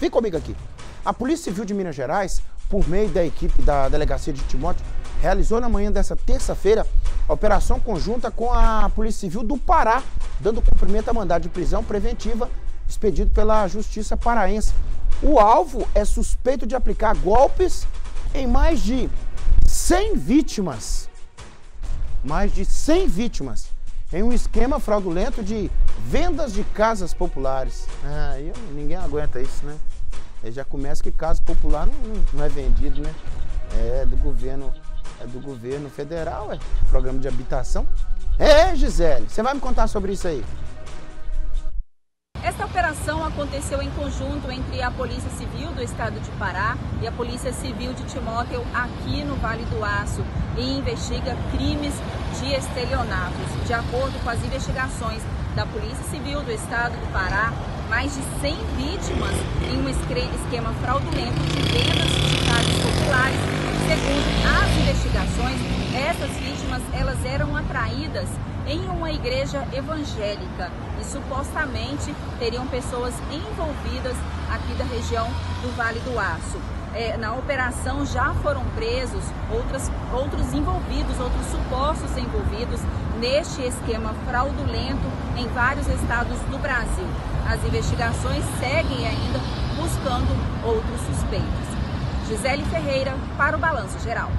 Vem comigo aqui. A Polícia Civil de Minas Gerais, por meio da equipe da Delegacia de Timóteo, realizou na manhã dessa terça-feira a operação conjunta com a Polícia Civil do Pará, dando cumprimento a mandado de prisão preventiva expedido pela Justiça Paraense. O alvo é suspeito de aplicar golpes em mais de 100 vítimas. Mais de 100 vítimas em um esquema fraudulento de vendas de casas populares. Ah, eu, ninguém aguenta isso, né? Ele já começa que casa popular não, não é vendido, né? É do governo, é do governo federal, é programa de habitação. É, Gisele, você vai me contar sobre isso aí. Esta operação aconteceu em conjunto entre a Polícia Civil do Estado de Pará e a Polícia Civil de Timóteo aqui no Vale do Aço e investiga crimes de estelionatos. De acordo com as investigações da Polícia Civil do Estado do Pará, mais de 100 vítimas em um esquema fraudulento de vendas de casas populares. Segundo as investigações, essas vítimas elas eram atraídas em uma igreja evangélica e supostamente teriam pessoas envolvidas aqui da região do Vale do Aço. É, na operação já foram presos outros, outros envolvidos, outros supostos envolvidos neste esquema fraudulento em vários estados do Brasil. As investigações seguem ainda buscando outros suspeitos. Gisele Ferreira para o Balanço Geral.